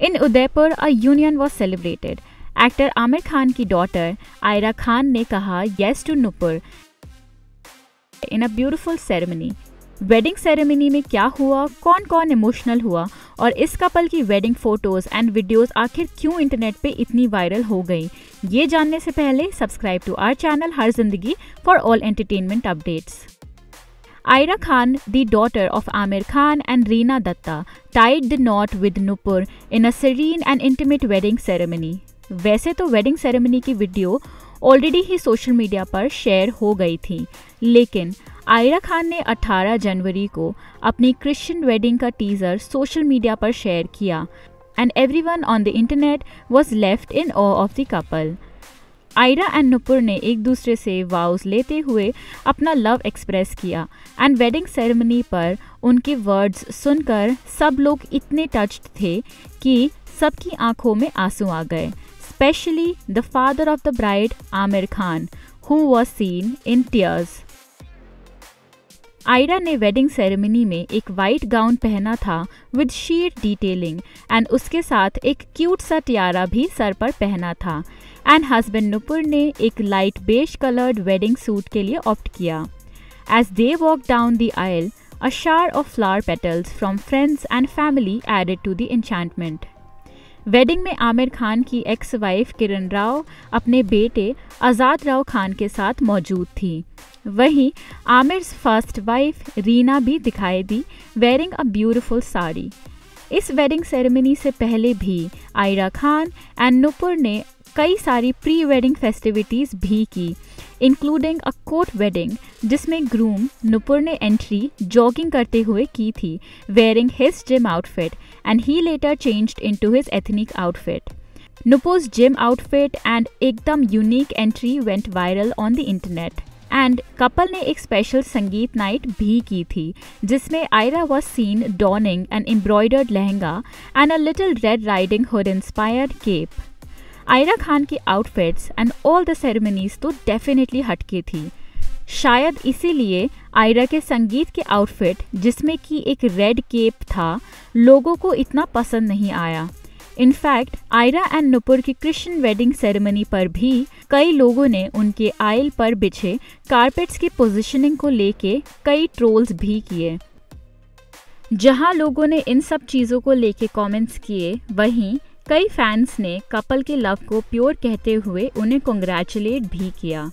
In Udaipur, a union was celebrated. Actor Aamir Khan की daughter Ira Khan ने कहा yes to Nupur in a beautiful ceremony wedding ceremony में क्या हुआ कौन कौन इमोशनल हुआ और इस कपल की वेडिंग फ़ोटोज़ एंड वीडियोस आखिर क्यों इंटरनेट पे इतनी वायरल हो गई ये जानने से पहले subscribe to our channel Har Zindagi for all entertainment updates Ira Khan, the daughter of Amir Khan and Reena Datta, tied the knot with Nupur in a serene and intimate wedding ceremony. वैसे तो wedding ceremony की video already ही social media पर share हो गई थी। लेकिन आयरा खान ने 18 जनवरी को अपनी क्रिश्चियन वेडिंग का टीज़र सोशल मीडिया पर शेयर किया। And everyone on the internet was left in of the couple Ira and Nupur ने एक दूसरे से वाउस लेते हुए अपना लव एक्सप्रेस किया। एंड वेडिंग सेरेमनी पर उनके वर्ड्स सुनकर सब लोग इतने टच्ड थे कि सबकी आँखों में आँसू आ गए। Specially the father of the bride, Aamir Khan who was seen in tears Ira ने वेडिंग सेरेमनी में एक वाइट गाउन पहना था विद शीट डिटेलिंग एंड उसके साथ एक क्यूट सा टियारा भी सर पर पहना था एंड हस्बैंड नुपुर ने एक लाइट बेश कलर्ड वेडिंग सूट के लिए ऑप्ट किया as they walk down the aisle a shower of flower petals from friends and family added to the enchantment. Wedding में आमिर खान की एक्स वाइफ किरण राव, अपने बेटे आज़ाद राव खान के साथ मौजूद थी। वहीं आमिर फ़र्स्ट वाइफ रीना भी दिखाई दी वेयरिंग अ ब्यूटिफुल साड़ी। इस वेडिंग सेरेमनी से पहले भी आयरा खान एंड नुपुर ने कई सारी प्री वेडिंग फेस्टिविटीज़ भी की। इंक्लूडिंग अ कोर्ट वेडिंग जिसमें ग्रूम नुपुर ने एंट्री जॉगिंग करते हुए की थी wearing his gym outfit and he later changed into his ethnic outfit Nupur's gym outfit and एकदम unique entry went viral on the internet and couple ने एक special sangeet night भी की थी, जिसमें Ira was seen donning an embroidered lehenga and a little red riding hood inspired cape Ira Khan की outfits and all the ceremonies तो definitely हटके थी। शायद इसीलिए आयरा के संगीत के आउटफिट जिसमें कि एक रेड केप था, लोगों को इतना पसंद नहीं आया। इनफैक्ट आयरा एंड नुपुर की क्रिश्चियन वेडिंग सेरेमनी पर भी कई लोगों ने उनके आयल पर बिछे कारपेट्स की पोजीशनिंग को लेके कई ट्रोल्स भी किए। जहाँ लोगों ने इन सब चीज़ों को लेके कमेंट्स किए, वहीं कई फैंस ने कपल के लव को प्योर कहते हुए उन्हें कॉन्ग्रेचुलेट भी किया।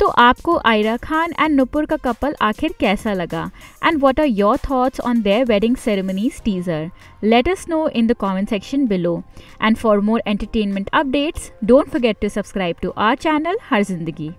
तो आपको आयरा खान एंड नुपुर का कपल आखिर कैसा लगा? And what are your thoughts on their wedding ceremonies teaser let us know in the comment section below and for more entertainment updates don't forget to subscribe to our channel Har Zindagi